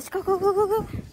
し、ここ、ここ、ここ。